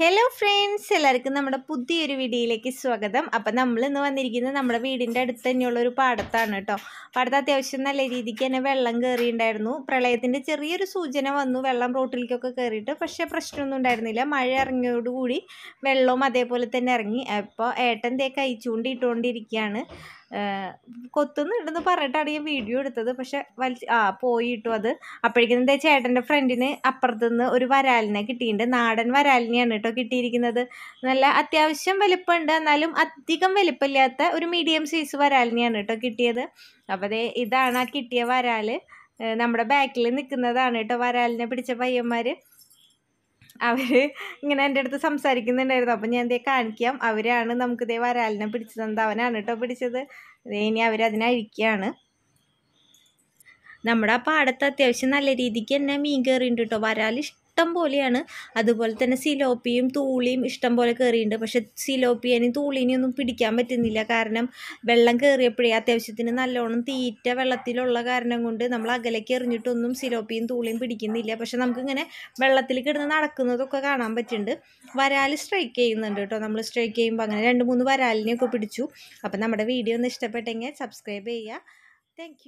Hello friends എല്ലാവർക്കും നമ്മുടെ പുതിയൊരു വീഡിയോയിലേക്ക് സ്വാഗതം. അപ്പം നമ്മൾ ഇന്ന് വന്നിരിക്കുന്നത് നമ്മുടെ വീടിന്റെ അടുത്ത് തന്നെയുള്ള ഒരു പാടത്താണ് കേട്ടോ. പാടത്ത് അത്യാവശ്യം നല്ല രീതിക്ക് തന്നെ വെള്ളം കയറിയിട്ടുണ്ടായിരുന്നു പ്രളയത്തിന്റെ ചെറിയൊരു സൂചന വന്നു. വെള്ളം റോട്ടിലേക്കൊക്കെ കയറിയിട്ട് പക്ഷേ പ്രശ്നമൊന്നും ഉണ്ടായിരുന്നില്ല. മഴ ഇറങ്ങിയോടുകൂടി വെള്ളവും അതേപോലെ തന്നെ ഇറങ്ങി. അപ്പോൾ ഏട്ടൻ ദേ കഴിച്ചുകൊണ്ടിട്ടുകൊണ്ടിരിക്കുകയാണ് കൊത്തുന്നുണ്ടെന്ന് പറഞ്ഞിട്ടാണ് ഞാൻ വീഡിയോ എടുത്തത്. പക്ഷെ വലിച്ച് ആ പോയി ഇട്ടു അത്. അപ്പോഴേക്കും എന്താ ചേട്ടന്റെ ഫ്രണ്ടിന് അപ്പുറത്തുനിന്ന് ഒരു വരാലിനെ കിട്ടിയിട്ടുണ്ട്. നാടൻ വരാലിനെയാണ് കേട്ടോ കിട്ടിയിരിക്കുന്നത്. നല്ല അത്യാവശ്യം വലിപ്പമുണ്ട്. എന്നാലും അധികം വലിപ്പമില്ലാത്ത ഒരു മീഡിയം സൈസ് വരാലിനെയാണ് കേട്ടോ കിട്ടിയത്. അപ്പോൾ അതേ ഇതാണ് ആ കിട്ടിയ വരാൽ. നമ്മുടെ ബാക്കിൽ നിൽക്കുന്നതാണ് കേട്ടോ വരാലിനെ പിടിച്ച പയ്യന്മാർ അവർ ഇങ്ങനെ എന്റെ അടുത്ത് സംസാരിക്കുന്നുണ്ടായിരുന്നു. അപ്പം ഞാൻ ദേ കാണിക്കാം. അവരാണ് നമുക്ക് ദേ വരാലിനെ പിടിച്ചു തന്നത്. അവനാണ് കേട്ടോ പിടിച്ചത്. ഇനി അവരതിനെ അഴിക്കുകയാണ്. നമ്മുടെ ആ പാടത്ത് അത്യാവശ്യം നല്ല രീതിക്ക് തന്നെ മീൻ കയറിയിട്ടുണ്ട് കേട്ടോ. വരാൽ ഇഷ്ടം പോലെയാണ്. അതുപോലെ തന്നെ സിലോപ്പിയും തൂളിയും ഇഷ്ടം പോലെ കയറിയിട്ടുണ്ട് പക്ഷെ സിലോപ്പിയനും തൂളിനെയും ഒന്നും പിടിക്കാൻ പറ്റുന്നില്ല. കാരണം വെള്ളം കയറിയപ്പോഴേ അത്യാവശ്യത്തിന് നല്ലോണം തീറ്റ വെള്ളത്തിലുള്ള കാരണം കൊണ്ട് നമ്മൾ അകലേക്ക് എറിഞ്ഞിട്ടൊന്നും സിലോപ്പിയും തൂളിയും പിടിക്കുന്നില്ല. പക്ഷെ നമുക്കിങ്ങനെ വെള്ളത്തിൽ കിടന്ന് നടക്കുന്നതൊക്കെ കാണാൻ പറ്റുന്നുണ്ട്. വരാൽ സ്ട്രൈക്ക് ചെയ്യുന്നുണ്ട് കേട്ടോ. നമ്മൾ സ്ട്രൈക്ക് ചെയ്യുമ്പോൾ അങ്ങനെ രണ്ട് മൂന്ന് വരാലിനെയൊക്കെ പിടിച്ചു. അപ്പം നമ്മുടെ വീഡിയോ ഒന്ന് ഇഷ്ടപ്പെട്ടെങ്കിൽ സബ്സ്ക്രൈബ് ചെയ്യുക. താങ്ക്